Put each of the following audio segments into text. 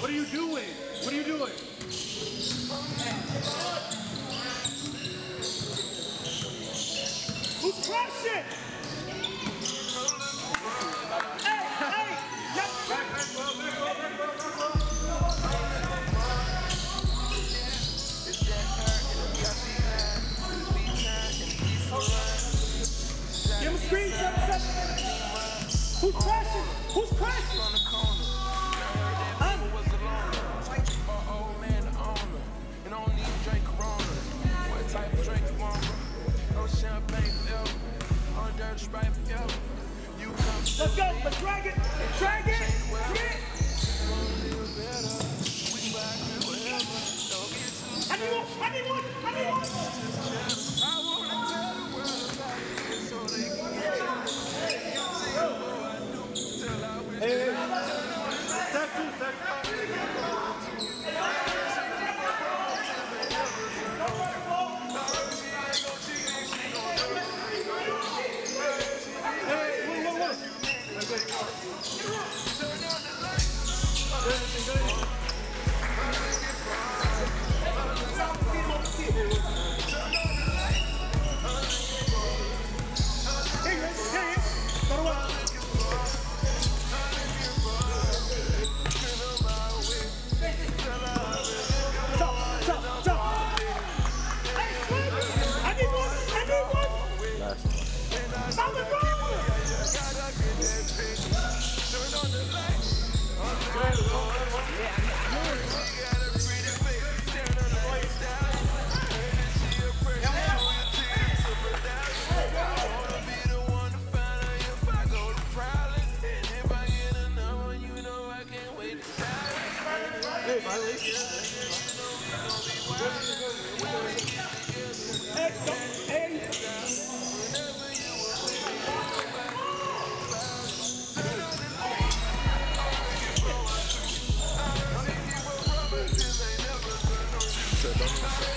What are you doing? What are you doing? Who's crashing? Hey, hey! Yep. Seven. Who's crashing? Who's crashing? Let's drag it. Drag it. Drag it. I need one. I need one. I need one. Here Yeah, yeah, yeah. Don't-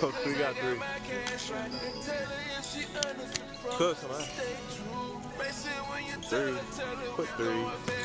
Coach, we got three. Cook, come on. Three. Put three.